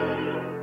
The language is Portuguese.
Música